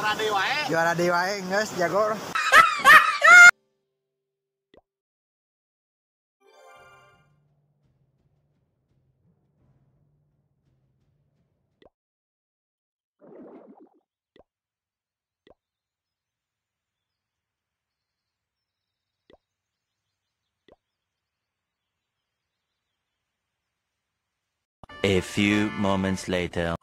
Juara wae. Juara wae jago. A few moments later.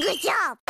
Good job.